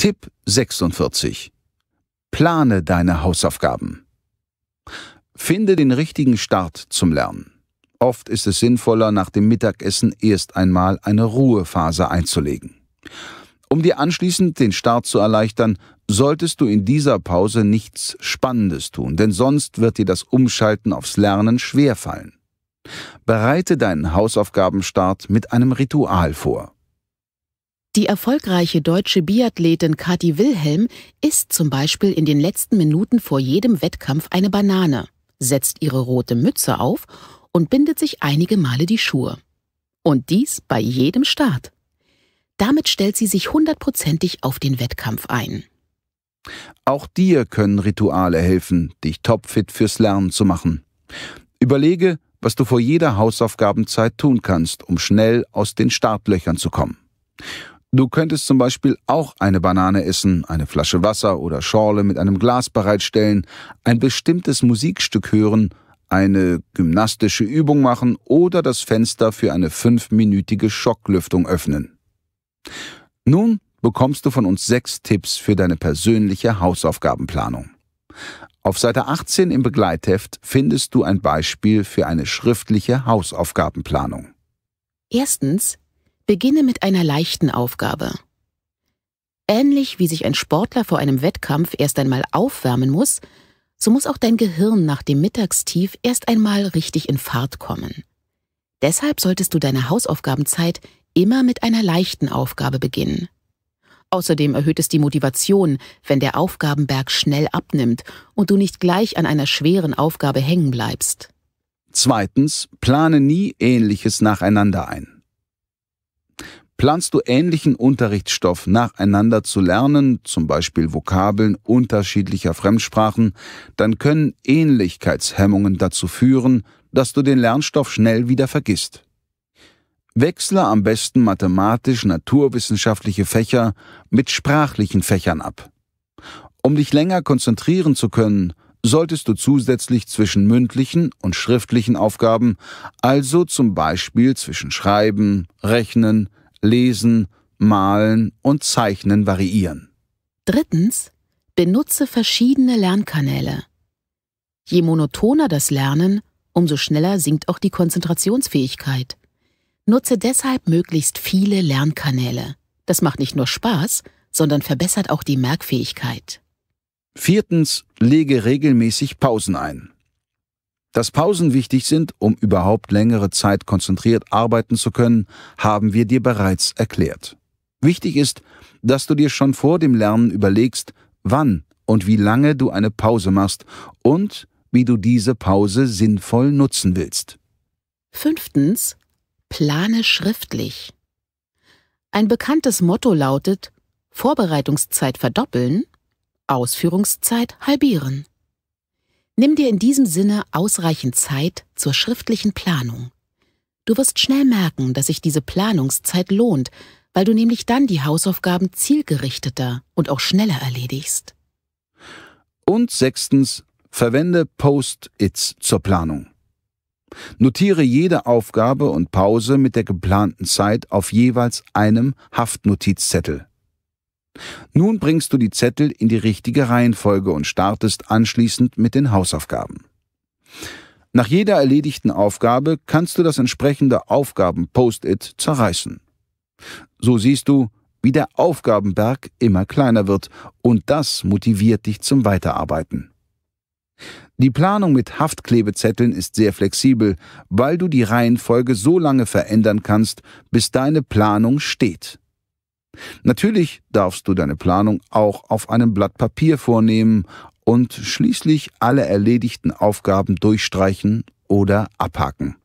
Tipp 46. Plane deine Hausaufgaben. Finde den richtigen Start zum Lernen. Oft ist es sinnvoller, nach dem Mittagessen erst einmal eine Ruhephase einzulegen. Um dir anschließend den Start zu erleichtern, solltest du in dieser Pause nichts Spannendes tun, denn sonst wird dir das Umschalten aufs Lernen schwerfallen. Bereite deinen Hausaufgabenstart mit einem Ritual vor. Die erfolgreiche deutsche Biathletin Kathi Wilhelm isst zum Beispiel in den letzten Minuten vor jedem Wettkampf eine Banane, setzt ihre rote Mütze auf und bindet sich einige Male die Schuhe. Und dies bei jedem Start. Damit stellt sie sich hundertprozentig auf den Wettkampf ein. Auch dir können Rituale helfen, dich topfit fürs Lernen zu machen. Überlege, was du vor jeder Hausaufgabenzeit tun kannst, um schnell aus den Startlöchern zu kommen. Du könntest zum Beispiel auch eine Banane essen, eine Flasche Wasser oder Schorle mit einem Glas bereitstellen, ein bestimmtes Musikstück hören, eine gymnastische Übung machen oder das Fenster für eine fünfminütige Schocklüftung öffnen. Nun bekommst du von uns sechs Tipps für deine persönliche Hausaufgabenplanung. Auf Seite 18 im Begleitheft findest du ein Beispiel für eine schriftliche Hausaufgabenplanung. Erstens, beginne mit einer leichten Aufgabe. Ähnlich wie sich ein Sportler vor einem Wettkampf erst einmal aufwärmen muss, so muss auch dein Gehirn nach dem Mittagstief erst einmal richtig in Fahrt kommen. Deshalb solltest du deine Hausaufgabenzeit immer mit einer leichten Aufgabe beginnen. Außerdem erhöht es die Motivation, wenn der Aufgabenberg schnell abnimmt und du nicht gleich an einer schweren Aufgabe hängen bleibst. Zweitens, plane nie Ähnliches nacheinander ein. Planst du ähnlichen Unterrichtsstoff nacheinander zu lernen, zum Beispiel Vokabeln unterschiedlicher Fremdsprachen, dann können Ähnlichkeitshemmungen dazu führen, dass du den Lernstoff schnell wieder vergisst. Wechsle am besten mathematisch-naturwissenschaftliche Fächer mit sprachlichen Fächern ab. Um dich länger konzentrieren zu können, solltest du zusätzlich zwischen mündlichen und schriftlichen Aufgaben, also zum Beispiel zwischen Schreiben, Rechnen, Lesen, Malen und Zeichnen variieren. Drittens, benutze verschiedene Lernkanäle. Je monotoner das Lernen, umso schneller sinkt auch die Konzentrationsfähigkeit. Nutze deshalb möglichst viele Lernkanäle. Das macht nicht nur Spaß, sondern verbessert auch die Merkfähigkeit. Viertens, lege regelmäßig Pausen ein. Dass Pausen wichtig sind, um überhaupt längere Zeit konzentriert arbeiten zu können, haben wir dir bereits erklärt. Wichtig ist, dass du dir schon vor dem Lernen überlegst, wann und wie lange du eine Pause machst und wie du diese Pause sinnvoll nutzen willst. Fünftens, Plane schriftlich. Ein bekanntes Motto lautet Vorbereitungszeit verdoppeln, Ausführungszeit halbieren. Nimm dir in diesem Sinne ausreichend Zeit zur schriftlichen Planung. Du wirst schnell merken, dass sich diese Planungszeit lohnt, weil du nämlich dann die Hausaufgaben zielgerichteter und auch schneller erledigst. Und sechstens, verwende Post-its zur Planung. Notiere jede Aufgabe und Pause mit der geplanten Zeit auf jeweils einem Haftnotizzettel. Nun bringst du die Zettel in die richtige Reihenfolge und startest anschließend mit den Hausaufgaben. Nach jeder erledigten Aufgabe kannst du das entsprechende Aufgaben-Post-it zerreißen. So siehst du, wie der Aufgabenberg immer kleiner wird und das motiviert dich zum Weiterarbeiten. Die Planung mit Haftklebezetteln ist sehr flexibel, weil du die Reihenfolge so lange verändern kannst, bis deine Planung steht. Natürlich darfst du deine Planung auch auf einem Blatt Papier vornehmen und schließlich alle erledigten Aufgaben durchstreichen oder abhaken.